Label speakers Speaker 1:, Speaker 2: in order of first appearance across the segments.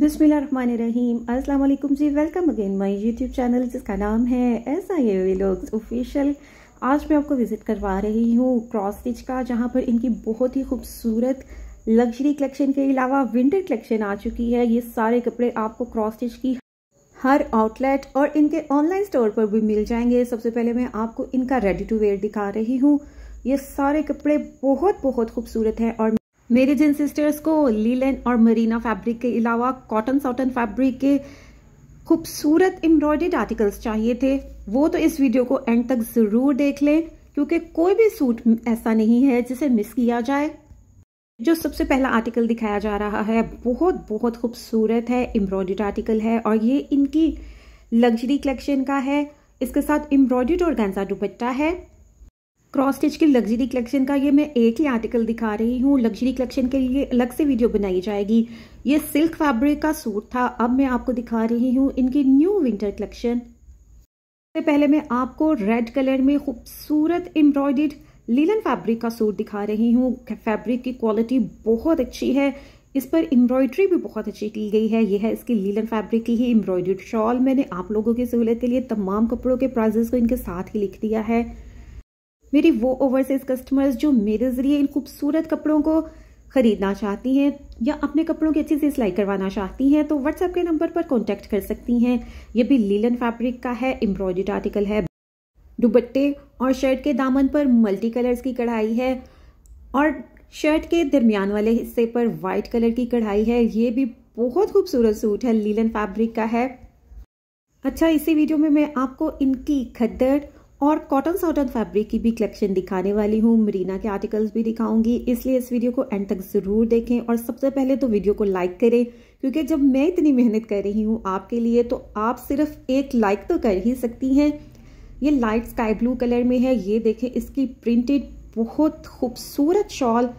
Speaker 1: बिस्मिल्लाहिर्रहमानिर्रहीम। अस्सलाम वालेकुम जी welcome again my YouTube channel जिसका नाम है एस आई ए लोग ऑफिशियल आज मैं आपको विज़िट करवा रही हूँ क्रॉस स्टिच का, जहाँ पर इनकी बहुत ही खूबसूरत लग्जरी कलेक्शन के अलावा विंटर कलेक्शन आ चुकी है। ये सारे कपड़े आपको क्रॉस स्टिच की हर आउटलेट और इनके ऑनलाइन स्टोर पर भी मिल जाएँगे। सबसे पहले मैं आपको इनका रेडी टू वेयर दिखा रही हूँ। ये सारे कपड़े बहुत बहुत खूबसूरत हैं और मेरे जिन सिस्टर्स को लीलन और मरीना फैब्रिक के अलावा कॉटन सॉटन फैब्रिक के खूबसूरत एम्ब्रॉयड आर्टिकल्स चाहिए थे, वो तो इस वीडियो को एंड तक ज़रूर देख लें, क्योंकि कोई भी सूट ऐसा नहीं है जिसे मिस किया जाए। जो सबसे पहला आर्टिकल दिखाया जा रहा है, बहुत बहुत खूबसूरत है एम्ब्रॉयड आर्टिकल है, और ये इनकी लग्जरी कलेक्शन का है। इसके साथ एम्ब्रॉयड और गेंजा दुपट्टा है। क्रॉस स्टिच की लग्जरी कलेक्शन का ये मैं एक ही आर्टिकल दिखा रही हूँ। लग्जरी कलेक्शन के लिए अलग से वीडियो बनाई जाएगी। ये सिल्क फैब्रिक का सूट था। अब मैं आपको दिखा रही हूँ इनकी न्यू विंटर कलेक्शन सबसे पहले मैं आपको रेड कलर में खूबसूरत एम्ब्रॉयड लीलन फैब्रिक का सूट दिखा रही हूँ। फैब्रिक की क्वालिटी बहुत अच्छी है। इस पर एम्ब्रॉयडरी भी बहुत अच्छी की गई है। यह है इसकी लीलन फैब्रिक की ही एम्ब्रॉयडर्ड शॉल मैंने आप लोगों की सहूलियत के लिए तमाम कपड़ों के प्राइजेस को इनके साथ ही लिख दिया है। मेरी वो ओवरसीज कस्टमर्स जो मेरे ज़रिए इन खूबसूरत कपड़ों को ख़रीदना चाहती हैं या अपने कपड़ों की अच्छी से सिलाई करवाना चाहती हैं तो व्हाट्सएप के नंबर पर कांटेक्ट कर सकती हैं। ये भी लीलन फैब्रिक का है एम्ब्रॉयड आर्टिकल है। दुबट्टे और शर्ट के दामन पर मल्टी कलर्स की कढ़ाई है और शर्ट के दरमियान वाले हिस्से पर वाइट कलर की कढ़ाई है। ये भी बहुत खूबसूरत सूट है लीलन फैब्रिक का है। अच्छा इसी वीडियो में मैं आपको इनकी खद्दर और कॉटन सॉटन फैब्रिक की भी कलेक्शन दिखाने वाली हूँ। मरीना के आर्टिकल्स भी दिखाऊँगी। इसलिए इस वीडियो को एंड तक ज़रूर देखें और सबसे पहले तो वीडियो को लाइक करें, क्योंकि जब मैं इतनी मेहनत कर रही हूँ आपके लिए तो आप सिर्फ़ एक लाइक तो कर ही सकती हैं। ये लाइट स्काई ब्लू कलर में है। ये देखें, इसकी प्रिंटेड बहुत खूबसूरत शॉल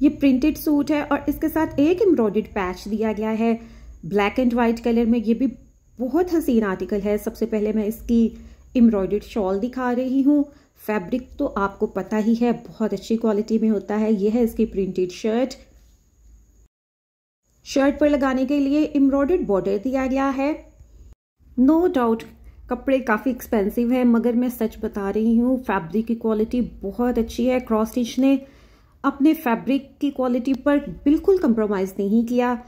Speaker 1: ये प्रिंटेड सूट है और इसके साथ एक एम्ब्रॉयड पैच दिया गया है। ब्लैक एंड वाइट कलर में ये भी बहुत हसीन आर्टिकल है। सबसे पहले मैं इसकी एम्ब्रॉयड शॉल दिखा रही हूँ। फैब्रिक तो आपको पता ही है, बहुत अच्छी क्वालिटी में होता है। यह है इसकी प्रिंटेड शर्ट। शर्ट पर लगाने के लिए एम्ब्रॉयड बॉर्डर दिया गया है। नो no डाउट, कपड़े काफ़ी एक्सपेंसिव है, मगर मैं सच बता रही हूँ, फैब्रिक की क्वालिटी बहुत अच्छी है। क्रॉस स्टिच ने अपने फैब्रिक की क्वालिटी पर बिल्कुल कंप्रोमाइज़ नहीं किया।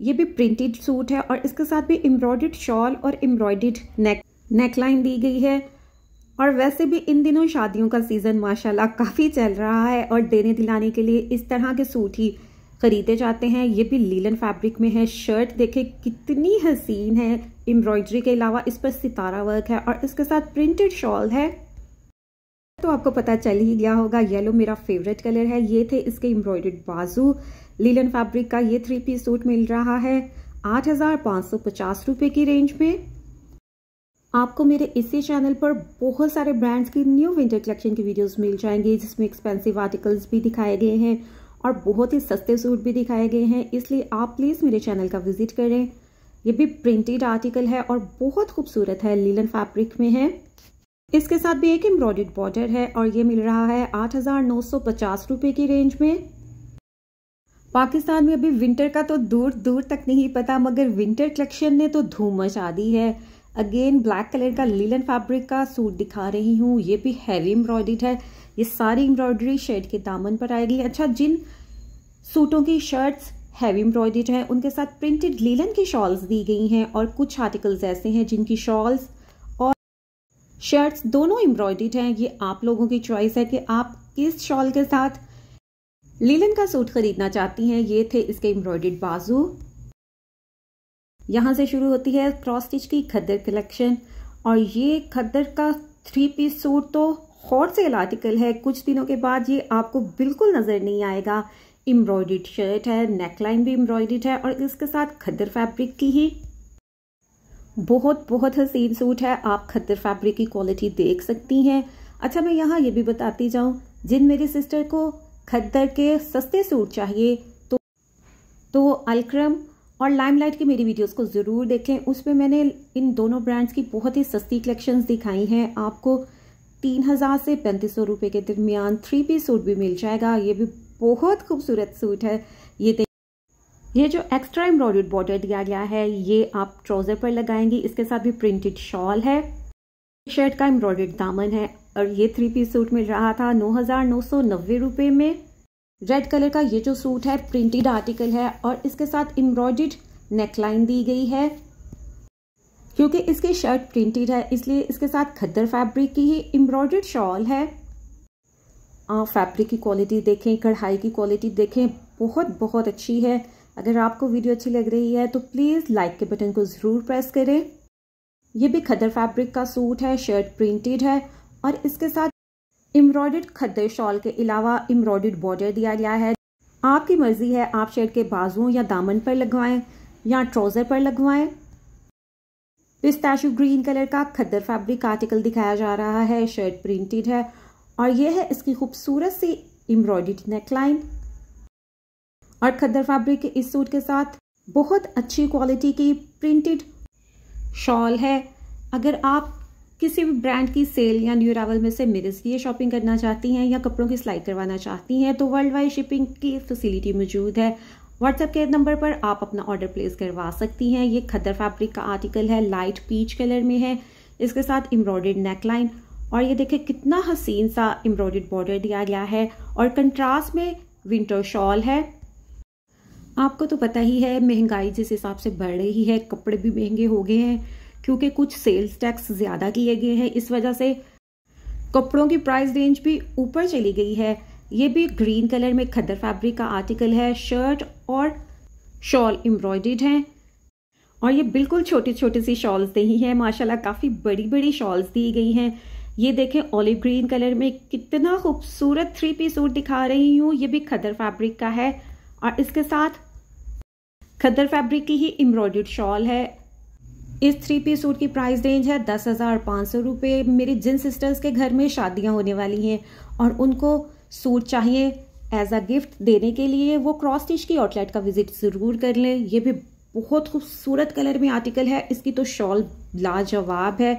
Speaker 1: ये भी प्रिंटेड सूट है और इसके साथ भी एम्ब्रॉयड शॉल और एम्ब्रॉयड नेक नेकलाइन दी गई है। और वैसे भी इन दिनों शादियों का सीज़न माशाल्लाह काफ़ी चल रहा है और देने दिलाने के लिए इस तरह के सूट ही खरीदे जाते हैं। ये भी लीलन फैब्रिक में है। शर्ट देखे, कितनी हसीन है। एम्ब्रॉयडरी के अलावा इस पर सितारा वर्क है और इसके साथ प्रिंटेड शॉल है। तो आपको पता चल ही गया होगा येलो मेरा फेवरेट कलर है। ये थे इसके एम्ब्रॉयडर्ड बाजू। लीलन फैब्रिक का ये थ्री पीस सूट मिल रहा है। आठ हज़ार पाँच सौ पचास रुपये की रेंज में। आपको मेरे इसी चैनल पर बहुत सारे ब्रांड्स की न्यू विंटर कलेक्शन की वीडियोस मिल जाएँगे, जिसमें एक्सपेंसिव आर्टिकल्स भी दिखाए गए हैं और बहुत ही सस्ते सूट भी दिखाए गए हैं। इसलिए आप प्लीज़ मेरे चैनल का विज़िट करें। ये भी प्रिंटेड आर्टिकल है और बहुत खूबसूरत है। लीलन फैब्रिक में है। इसके साथ भी एक एम्ब्रॉयड बॉर्डर है और ये मिल रहा है आठ हज़ार नौ सौ पचास रुपए की रेंज में। पाकिस्तान में अभी विंटर का तो दूर दूर तक नहीं पता, मगर विंटर कलेक्शन ने तो धूम मचा दी है। अगेन ब्लैक कलर का लीलन फैब्रिक का सूट दिखा रही हूँ। ये भी हैवी एम्ब्रॉयड है। ये सारी एम्ब्रॉयडरी शर्ट के दामन पर आएगी। अच्छा जिन सूटों की शर्ट्स हैवी एम्ब्रॉयड है, उनके साथ प्रिंटेड लीलन की शॉल्स दी गई हैं और कुछ आर्टिकल्स ऐसे हैं जिनकी शॉल्स और शर्ट्स दोनों एम्ब्रॉयड हैं। ये आप लोगों की चॉइस है कि आप किस शॉल के साथ लीलन का सूट खरीदना चाहती हैं। ये थे इसके एम्ब्रॉयड बाजू। यहाँ से शुरू होती है क्रॉस स्टिच की खद्दर कलेक्शन और ये खद्दर का थ्री पीस सूट तो हॉट सेल आर्टिकल है। कुछ दिनों के बाद ये आपको बिल्कुल नज़र नहीं आएगा। एम्ब्रॉयड शर्ट है नेकलाइन भी एम्ब्रॉयड है और इसके साथ खद्दर फैब्रिक की ही बहुत बहुत हसीन सूट है। आप खद्दर फैब्रिक की क्वालिटी देख सकती हैं। अच्छा मैं यहाँ ये भी बताती जाऊँ, जिन मेरी सिस्टर को खद्दर के सस्ते सूट चाहिए तो तो अलक्रम और लाइमलाइट की मेरी वीडियोस को ज़रूर देखें। उसमें मैंने इन दोनों ब्रांड्स की बहुत ही सस्ती कलेक्शंस दिखाई हैं। आपको तीन हज़ार से पैंतीस सौ रुपये के दरमियान थ्री पीस सूट भी मिल जाएगा। ये भी बहुत खूबसूरत सूट है। ये ये जो एक्स्ट्रा एम्ब्रॉयड बॉर्डर दिया गया है, ये आप ट्राउज़र पर लगाएँगे। इसके साथ भी प्रिंटेड शॉल है। शर्ट का एम्ब्रॉयड दामन है। और ये थ्री पीस सूट मिल रहा था नौ हज़ार नौ सौ नब्बे रुपए में। रेड कलर का ये जो सूट है प्रिंटेड आर्टिकल है और इसके साथ एम्ब्रॉयड नेकलाइन दी गई है। क्योंकि इसकी शर्ट प्रिंटेड है, इसलिए इसके साथ खद्दर फैब्रिक की ही एम्ब्रॉयड शॉल है। आप फैब्रिक की क्वालिटी देखें, कढ़ाई की क्वालिटी देखें, बहुत बहुत अच्छी है। अगर आपको वीडियो अच्छी लग रही है तो प्लीज़ लाइक के बटन को ज़रूर प्रेस करें। ये भी खदर फैब्रिक का सूट है शर्ट प्रिंटेड है और इसके साथ एम्ब्रॉयड खद्दर शॉल के अलावा एम्ब्रॉयड बॉर्डर दिया गया है। आपकी मर्ज़ी है, आप शर्ट के बाजुओं या दामन पर लगवाएँ या ट्राउज़र पर लगवाएँ। पिस्ताशु ग्रीन कलर का खद्दर फैब्रिक आर्टिकल दिखाया जा रहा है। शर्ट प्रिंटेड है और यह है इसकी खूबसूरत सी एम्ब्रॉयड नेकलाइन। और खद्दर फैब्रिक के इस सूट के साथ बहुत अच्छी क्वालिटी की प्रिंटेड शॉल है। अगर आप किसी भी ब्रांड की सेल या न्यू रावल में से मेरे लिए शॉपिंग करना चाहती हैं या कपड़ों की सिलाई करवाना चाहती हैं तो वर्ल्ड वाइड शिपिंग की फैसिलिटी मौजूद है। व्हाट्सएप के नंबर पर आप अपना ऑर्डर प्लेस करवा सकती हैं। ये खद्दर फैब्रिक का आर्टिकल है लाइट पीच कलर में है। इसके साथ एम्ब्रॉयड नेकलाइन और ये देखें कितना हसीन सा एम्ब्रॉयड बॉर्डर दिया गया है। और कंट्रास्ट में विंटर शॉल है। आपको तो पता ही है, महँगाई जिस हिसाब से बढ़ रही है, कपड़े भी महँगे हो गए हैं। क्योंकि कुछ सेल्स टैक्स ज़्यादा किए गए हैं। इस वजह से कपड़ों की प्राइस रेंज भी ऊपर चली गई है। ये भी ग्रीन कलर में खदर फैब्रिक का आर्टिकल है। शर्ट और शॉल एम्ब्रॉयड हैं। और ये बिल्कुल छोटी छोटी सी शॉल्स नहीं है। माशाल्लाह काफ़ी बड़ी बड़ी शॉल्स दी गई हैं। ये देखें ऑलिव ग्रीन कलर में कितना खूबसूरत थ्री पीस सूट दिखा रही हूँ। ये भी खदर फैब्रिक का है। और इसके साथ खद्दर फैब्रिक की ही एम्ब्रॉयड शॉल है। इस थ्री पीस सूट की प्राइस रेंज है दस हज़ार पाँच सौ रुपये मेरी जिन सिस्टर्स के घर में शादियाँ होने वाली हैं और उनको सूट चाहिए एज अ गिफ्ट देने के लिए, वो क्रॉस स्टिच की आउटलेट का विज़िट ज़रूर कर लें। ये भी बहुत खूबसूरत कलर में आर्टिकल है। इसकी तो शॉल लाजवाब है।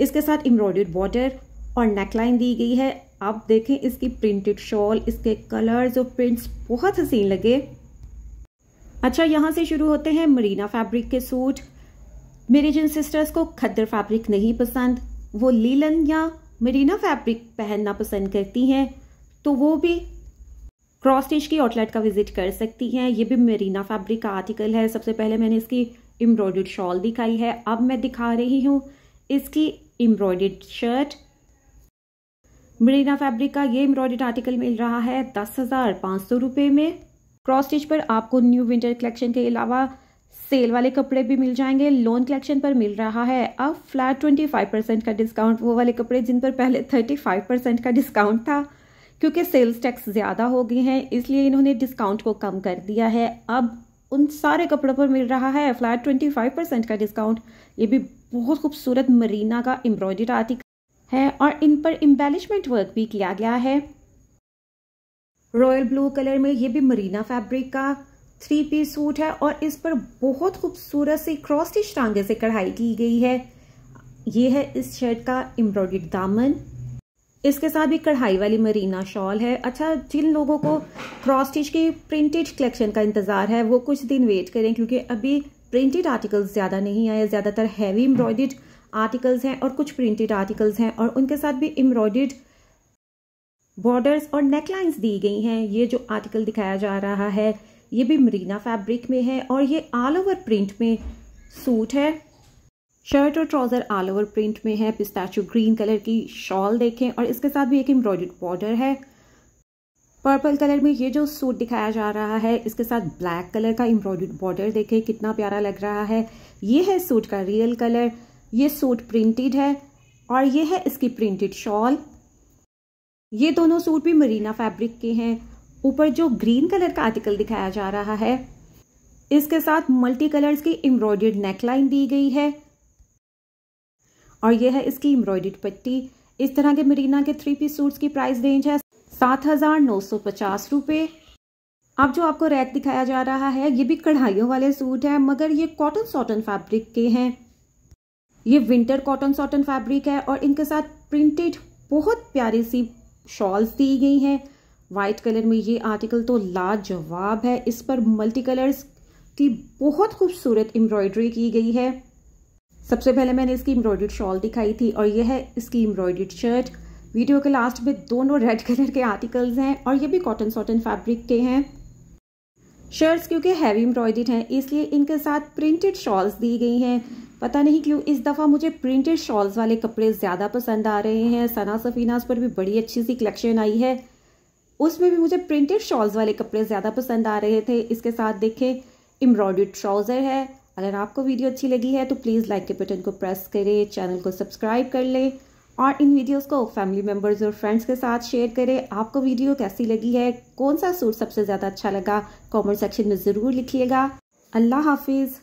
Speaker 1: इसके साथ एम्ब्रॉयड बॉर्डर और नेकलाइन दी गई है। आप देखें इसकी प्रिंटेड शॉल इसके कलर्स और प्रिंट्स बहुत हसीन लगे। अच्छा यहाँ से शुरू होते हैं मरीना फैब्रिक के सूट। मेरी जिन सिस्टर्स को खद्दर फैब्रिक नहीं पसंद, वो लीलन या मरीना फैब्रिक पहनना पसंद करती हैं तो वो भी क्रॉस स्टिच की आउटलेट का विज़िट कर सकती हैं। ये भी मरीना फैब्रिक का आर्टिकल है। सबसे पहले मैंने इसकी एम्ब्रॉयड शॉल दिखाई है। अब मैं दिखा रही हूँ इसकी एम्ब्रॉयड शर्ट मरीना फैब्रिक का ये एम्ब्रॉयड आर्टिकल मिल रहा है दस हज़ार पाँच सौ रुपये में। क्रॉस स्टिच पर आपको न्यू विंटर कलेक्शन के अलावा सेल वाले कपड़े भी मिल जाएँगे लोन कलेक्शन पर मिल रहा है। अब फ्लैट ट्वेंटी फाइव परसेंट का डिस्काउंट वो वाले कपड़े जिन पर पहले थर्टी फाइव परसेंट का डिस्काउंट था, क्योंकि सेल्स टैक्स ज़्यादा हो गए हैं, इसलिए इन्होंने डिस्काउंट को कम कर दिया है। अब उन सारे कपड़ों पर मिल रहा है फ्लैट ट्वेंटी फाइव परसेंट का डिस्काउंट ये भी बहुत खूबसूरत मरीना का एम्ब्रॉयड आर्टिकल है और इन पर एम्बेलिशमेंट वर्क भी किया गया है। रॉयल ब्लू कलर में ये भी मरीना फैब्रिक का थ्री पीस सूट है और इस पर बहुत खूबसूरत सी क्रॉस स्टिच टांगे से कढ़ाई की गई है। ये है इस शर्ट का एम्ब्रॉयड दामन। इसके साथ भी कढ़ाई वाली मरीना शॉल है। अच्छा जिन लोगों को क्रॉस स्टिच की प्रिंटेड कलेक्शन का इंतज़ार है, वो कुछ दिन वेट करें क्योंकि अभी प्रिंटेड आर्टिकल्स ज़्यादा नहीं आए, ज़्यादातर हैवी एम्ब्रॉयड आर्टिकल्स हैं और कुछ प्रिंटेड आर्टिकल्स हैं और उनके साथ भी एम्ब्रॉयड बॉर्डर्स और नेकलाइंस दी गई हैं। ये जो आर्टिकल दिखाया जा रहा है ये भी मरीना फैब्रिक में है और ये ऑल ओवर प्रिंट में सूट है। शर्ट और ट्राउज़र ऑल ओवर प्रिंट में है। पिस्ताचू ग्रीन कलर की शॉल देखें और इसके साथ भी एक एम्ब्रॉयड बॉर्डर है। पर्पल कलर में ये जो सूट दिखाया जा रहा है, इसके साथ ब्लैक कलर का एम्ब्रॉयड बॉर्डर देखें, कितना प्यारा लग रहा है। ये है सूट का रियल कलर ये सूट प्रिंटेड है और ये है इसकी प्रिंटेड शॉल ये दोनों सूट भी मरीना फैब्रिक के हैं। ऊपर जो ग्रीन कलर का आर्टिकल दिखाया जा रहा है। इसके साथ मल्टी कलर्स की एम्ब्रॉयड नेकलाइन दी गई है। और यह है इसकी एम्ब्रॉयड पट्टी। इस तरह के मरीना के थ्री पीस सूट्स की प्राइस रेंज है सात हज़ार नौ सौ पचास रुपए। अब जो आपको रैक दिखाया जा रहा है, ये भी कढ़ाइयों वाले सूट है, मगर ये कॉटन सॉटन फैब्रिक के हैं। ये विंटर कॉटन सॉटन फैब्रिक है और इनके साथ प्रिंटेड बहुत प्यारी सी शॉल्स दी गई हैं। वाइट कलर में ये आर्टिकल तो लाजवाब है। इस पर मल्टी कलर्स की बहुत खूबसूरत एम्ब्रॉयडरी की गई है। सबसे पहले मैंने इसकी एम्ब्रॉयड शॉल दिखाई थी और यह है इसकी एम्ब्रॉयड शर्ट वीडियो के लास्ट में दोनों रेड कलर के आर्टिकल्स हैं और ये भी कॉटन सॉटन फैब्रिक के हैं। शर्ट्स क्योंकि हैवी एम्ब्रॉयड हैं, इसलिए इनके साथ प्रिंटेड शॉल्स दी गई हैं। पता नहीं क्यों इस दफ़ा मुझे प्रिंटेड शॉल्स वाले कपड़े ज़्यादा पसंद आ रहे हैं। सना सफीनास पर भी बड़ी अच्छी सी कलेक्शन आई है। उसमें भी मुझे प्रिंटेड शॉल्स वाले कपड़े ज़्यादा पसंद आ रहे थे। इसके साथ देखें एम्ब्रॉयड ट्राउज़र है। अगर आपको वीडियो अच्छी लगी है तो प्लीज़ लाइक के बटन को प्रेस करें चैनल को सब्सक्राइब कर लें और इन वीडियोस को फैमिली मेंबर्स और फ्रेंड्स के साथ शेयर करें। आपको वीडियो कैसी लगी है, कौन सा सूट सबसे ज़्यादा अच्छा लगा कमेंट सेक्शन में ज़रूर लिखिएगा। अल्लाह हाफिज़।